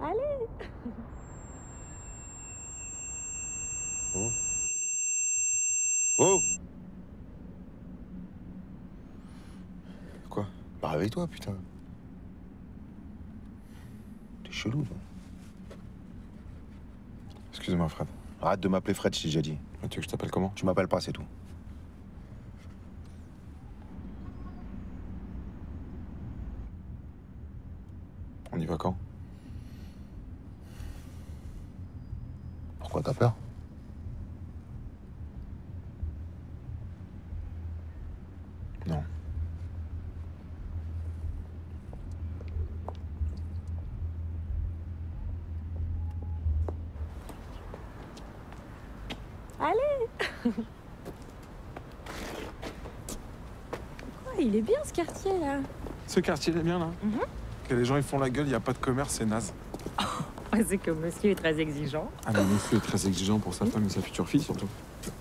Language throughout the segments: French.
Allez Oh. Oh Quoi? Bah réveille-toi, putain. T'es chelou, toi. Excuse-moi, Fred. Arrête de m'appeler Fred, je t'ai déjà dit. Tu veux que je t'appelle comment? Tu m'appelles pas, c'est tout. On y va quand Pourquoi t'as peur Non. Allez Quoi Il est bien ce quartier là Ce quartier, il est bien, là Mhm. Que les gens, ils font la gueule, il n'y a pas de commerce, c'est naze. C'est que monsieur est très exigeant. Ah, mais monsieur est très exigeant pour sa femme et sa future fille, surtout.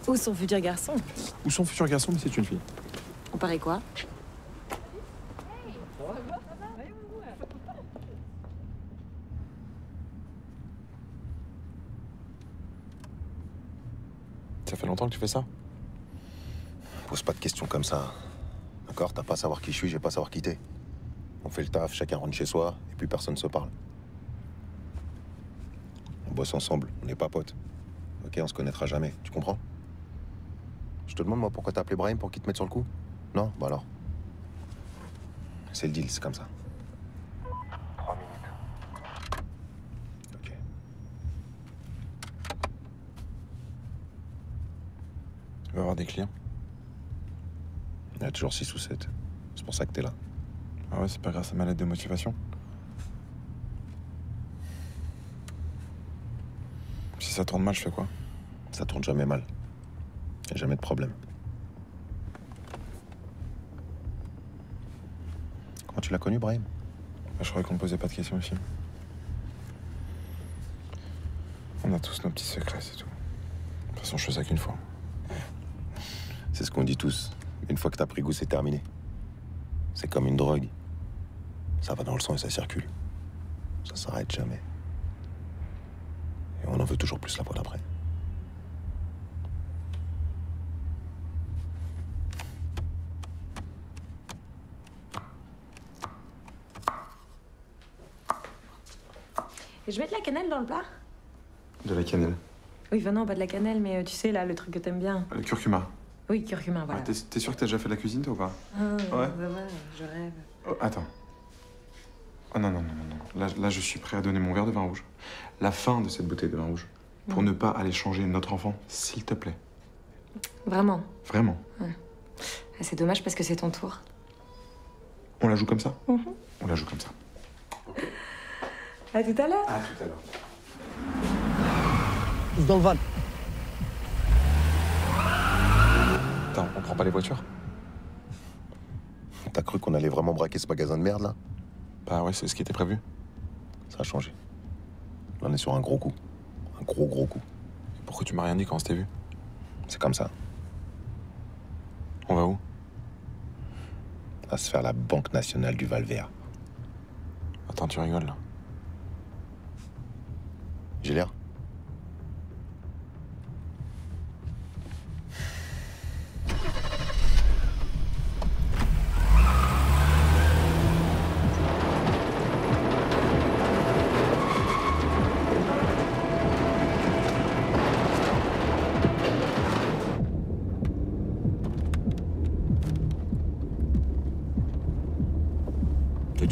Ou son futur garçon. Ou son futur garçon, mais c'est une fille. On paraît quoi? Ça fait longtemps que tu fais ça Pose pas de questions comme ça. D'accord T'as pas à savoir qui je suis, j'ai pas à savoir qui t'es. On fait le taf, chacun rentre chez soi, et puis personne se parle. On bosse ensemble, on n'est pas potes. Ok, on se connaîtra jamais, tu comprends? Je te demande, moi, pourquoi t'as appelé Brahim pour qu'il te mette sur le coup? Non? Bah alors? C'est le deal, c'est comme ça. Vas avoir des clients? Il y en a toujours 6 ou 7. C'est pour ça que t'es là. Ah ouais, c'est pas grâce à ma lettre de motivation Si ça tourne mal, je fais quoi? Ça tourne jamais mal. Y a jamais de problème. Comment tu l'as connu, Brahim? Bah, Je croyais qu'on me posait pas de questions ici. On a tous nos petits secrets, c'est tout. De toute façon, je fais ça qu'une fois. C'est ce qu'on dit tous. Une fois que t'as pris goût, c'est terminé. C'est comme une drogue. Ça va dans le sang et ça circule. Ça s'arrête jamais. Et on en veut toujours plus la fois d'après. Et je mets de la cannelle dans le plat De la cannelle. Oui, enfin non, pas de la cannelle, mais euh, tu sais, là, le truc que t'aimes bien. Le curcuma. Oui, curcuma, voilà. Ah, t'es, sûr que t'as déjà fait de la cuisine, toi, ou pas? Ah, Ouais. bah ouais, je rêve. Oh, Attends. Oh non, non, non, non, non. Là, là, je suis prêt à donner mon verre de vin rouge. La fin de cette bouteille de vin rouge. Pour ne pas aller changer notre enfant, s'il te plaît. Vraiment? Vraiment. Ah, C'est dommage parce que c'est ton tour. On la joue comme ça? Mhm. On la joue comme ça. À tout à l'heure. À tout à l'heure. Dans le van. Attends, on prend pas les voitures? T'as cru qu'on allait vraiment braquer ce magasin de merde, là? Bah ouais, c'est ce qui était prévu. Ça a changé. Là, on est sur un gros coup. Un gros, gros coup. Pourquoi tu m'as rien dit quand on s'était vu? C'est comme ça. On va où? À se faire la Banque nationale du Val-Vert. Attends, tu rigoles là. J'ai l'air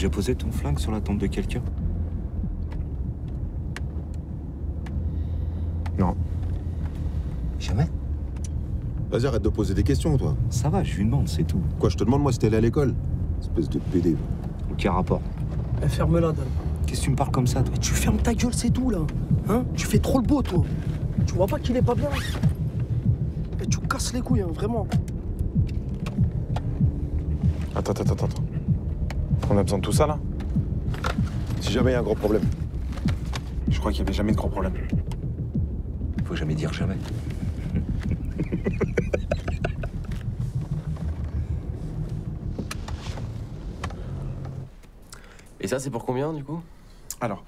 déjà posé ton flingue sur la tombe de quelqu'un Non. Jamais Vas-y, arrête de poser des questions, toi. Ça va, je lui demande, c'est tout. Quoi, je te demande, moi, si t'es allé à l'école Espèce de PD. Aucun rapport. Eh, Ferme-la, Dan. Qu'est-ce que tu me parles comme ça, toi Tu fermes ta gueule, c'est tout, là. Hein Tu fais trop le beau, toi. Tu vois pas qu'il est pas bien Et tu casses les couilles, hein, vraiment. Attends, attends, attends, attends. On a besoin de tout ça là Si jamais il y a un gros problème. Je crois qu'il n'y avait jamais de gros problème. Faut jamais dire jamais. Et ça, c'est pour combien du coup? Alors,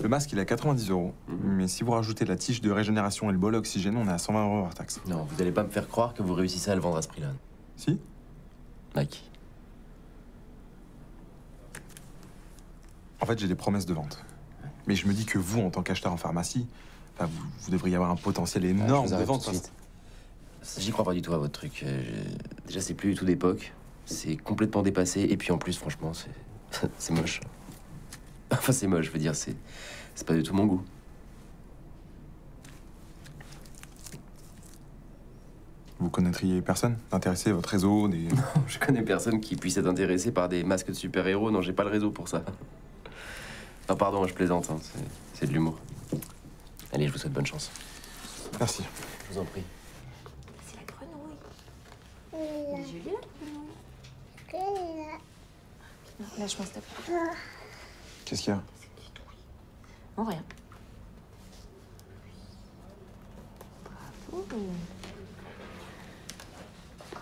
le masque, il est à 90 euros. Mais si vous rajoutez la tige de régénération et le bol à oxygène, on est à 120 euros hors taxe. Non, vous allez pas me faire croire que vous réussissez à le vendre à ce prix-là. Si? Nike. En fait, j'ai des promesses de vente. Mais je me dis que vous, en tant qu'acheteur en pharmacie, enfin, vous, vous devriez avoir un potentiel Ah, je énorme vous de vente. tout de suite. J'y crois pas du tout à votre truc. Euh, je- Déjà, c'est plus du tout d'époque. C'est complètement dépassé. Et puis en plus, franchement, c'est c'est moche. Enfin, c'est moche, je veux dire, c'est c'est pas du tout mon goût. Vous connaîtriez personne d'intéressé, votre réseau, des... Je connais personne qui puisse être intéressé par des masques de super-héros. Non, j'ai pas le réseau pour ça. Ah, pardon, je plaisante. hein, c'est- C'est de l'humour. Allez, je vous souhaite bonne chance. Merci. Je vous en prie. C'est la grenouille. Elle est jolie la grenouille. Non, lâche-moi s'il te plaît. Qu'est-ce qu'il y a? Non, rien. Bravo.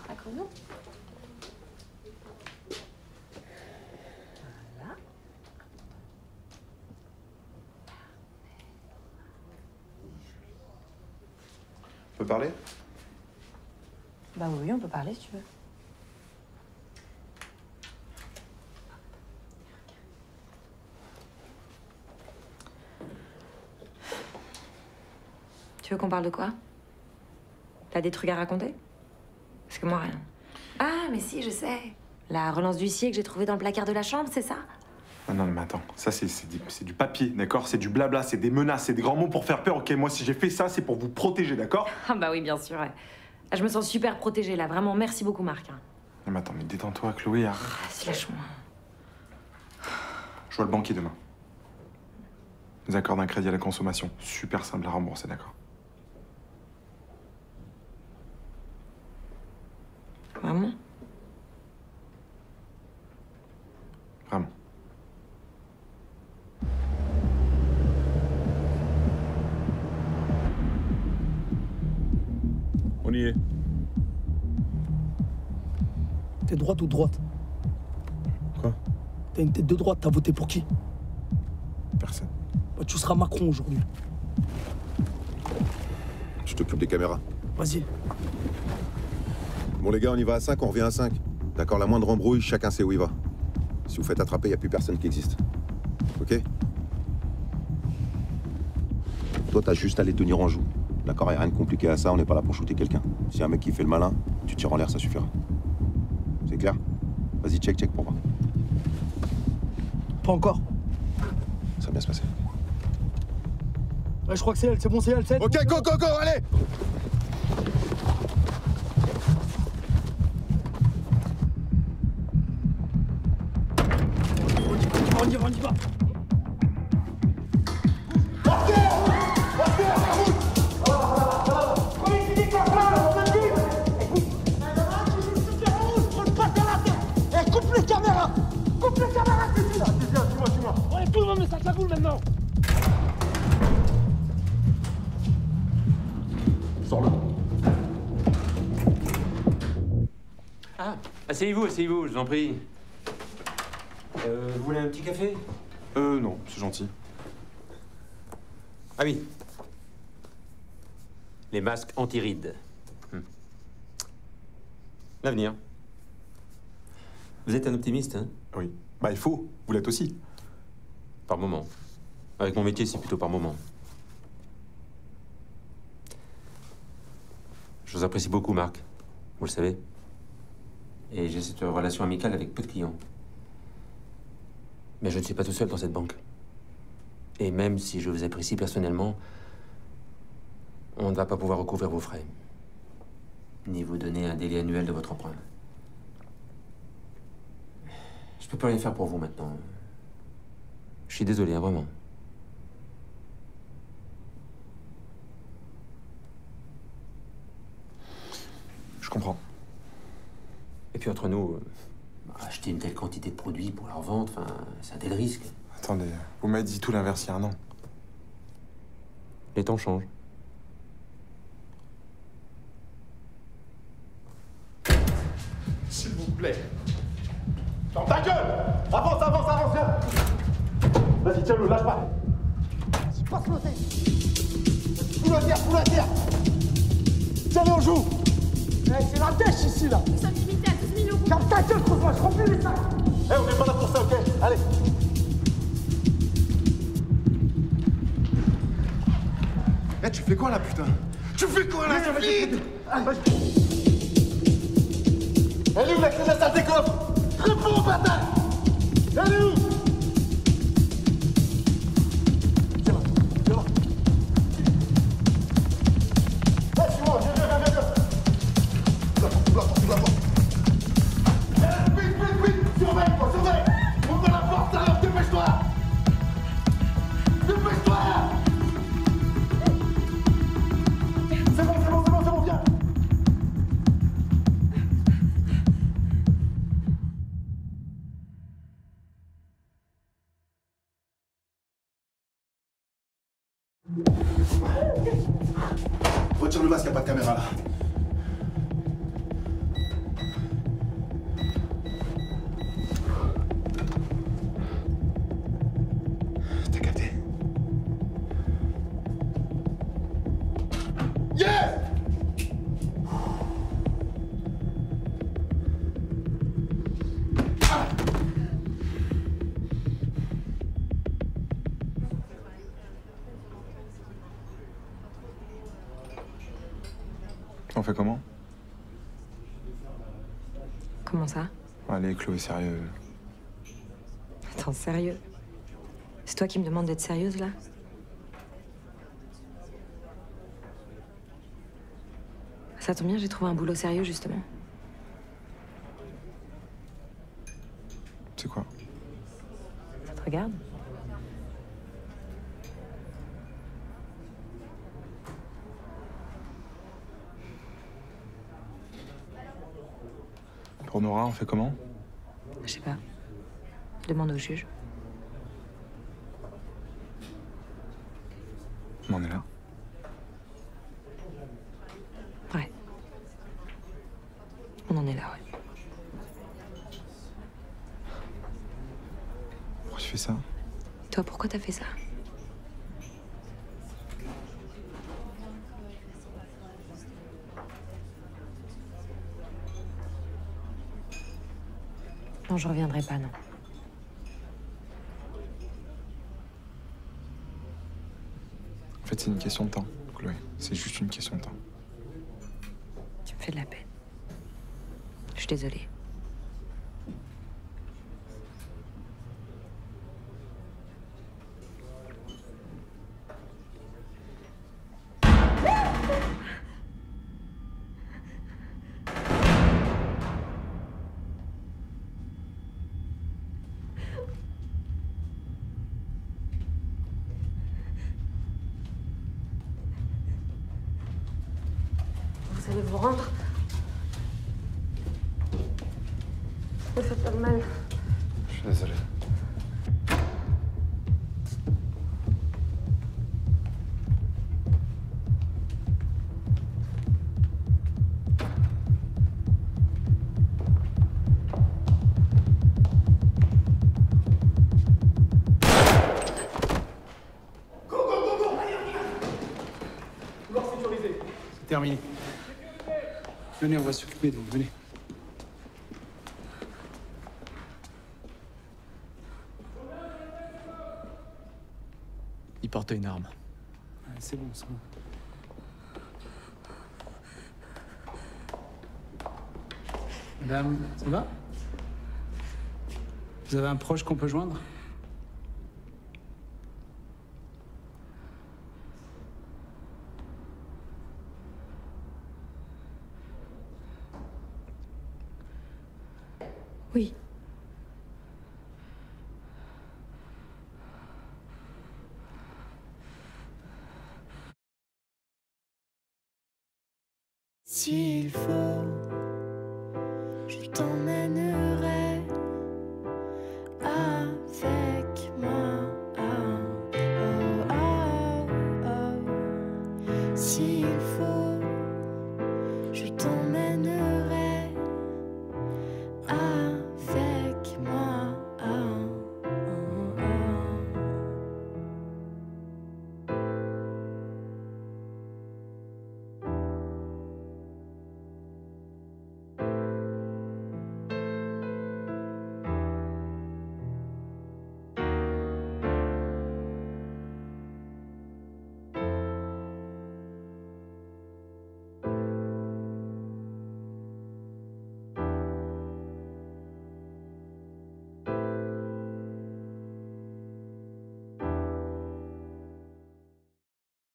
La grenouille. Parler? Bah oui, on peut parler si tu veux. Tu veux qu'on parle de quoi? T'as des trucs à raconter? Parce que moi, rien. Ah, mais si, je sais. La relance d'huissier que j'ai trouvée dans le placard de la chambre, c'est ça? Ah non, mais attends, ça c'est c'est du, du papier, d'accord? C'est du blabla, c'est des menaces, c'est des grands mots pour faire peur, ok Moi, si j'ai fait ça, c'est pour vous protéger, d'accord? Ah bah oui, bien sûr. ouais. Ah, Je me sens super protégée là, vraiment. Merci beaucoup, Marc. hein. Non, mais attends, mais détends-toi, Chloé. arrête. Vas-y, lâche-moi. Je vois le banquier demain. Vous accorde un crédit à la consommation. Super simple à rembourser, d'accord Vraiment? On y est. T'es droite ou droite Quoi T'as une tête de droite, t'as voté pour qui Personne. Bah, Tu seras Macron aujourd'hui. Je t'occupe des caméras. Vas-y. Bon, les gars, on y va à 5, on revient à 5. D'accord, la moindre embrouille, chacun sait où il va. Si vous faites attraper, il a plus personne qui existe. Ok? Toi, t'as juste à les tenir en joue. D'accord, y a rien de compliqué à ça, on n'est pas là pour shooter quelqu'un. Si y a un mec qui fait le malin, tu tires en l'air, ça suffira. C'est clair? Vas-y, check, check pour voir. Pas encore. Ça va bien se passer. Ouais, je crois que c'est elle, c'est bon, c'est elle, c'est elle. Ok, go, go, go, allez tout le monde met sa cagoule maintenant Ah, asseyez-vous, asseyez-vous, je vous en prie. Euh, vous voulez un petit café? Euh, non, c'est gentil. Ah oui. Les masques anti-rides. Hmm. L'avenir. Vous êtes un optimiste, hein? Oui. Bah, il faut. Vous l'êtes aussi. Par moment. Avec mon métier, c'est plutôt par moment. Je vous apprécie beaucoup, Marc. Vous le savez. Et j'ai cette relation amicale avec peu de clients. Mais je ne suis pas tout seul dans cette banque. Et même si je vous apprécie personnellement, on ne va pas pouvoir recouvrir vos frais. Ni vous donner un délai annuel de votre emprunt. Je peux plus rien faire pour vous maintenant. Je suis désolé, hein, vraiment. Je comprends. Et puis entre nous, euh, acheter une telle quantité de produits pour leur vente, enfin, c'est un tel risque. Attendez, vous m'avez dit tout l'inverse il y a un an. Les temps changent. S'il vous plaît Dans ta gueule Avance, avance, avance, viens Vas-y, tiens-le, lâche pas. Passe le Fous la terre, fous la terre. Tiens-le, on joue. Eh, c'est la dèche ici, là. Nous sommes limités à 12 000 euros. Ferme ta gueule, trouve-moi, je remplis les sacs. Eh, on n'est pas là pour ça, ok Allez. Eh, tu fais quoi là, putain? Tu fais quoi là, vite Elle est où la clé de la salle des coffres Réponds, bâtard Retire le masque, y a pas de caméra là. On fait comment Comment ça Allez, Chloé, sérieux. Attends, sérieux C'est toi qui me demandes d'être sérieuse là Ça tombe bien, j'ai trouvé un boulot sérieux justement. C'est quoi Ça te regarde Pour Nora, on fait comment? Je sais pas. Demande au juge. On en est là. Ouais. On en est là, ouais. Pourquoi tu fais ça? Toi, pourquoi t'as fait ça? Non, je reviendrai pas, non. En fait, c'est une question de temps, Chloé. C'est juste une question de temps. Tu me fais de la peine. Je suis désolée. Vous rendre Ne faites pas de mal. Je suis désolé. C'est terminé. Venez, on va s'occuper de vous. Venez. Il porte une arme. c'est bon, c'est bon. Madame, ça va? Vous avez un proche qu'on peut joindre? S'il faut, je t'emmène.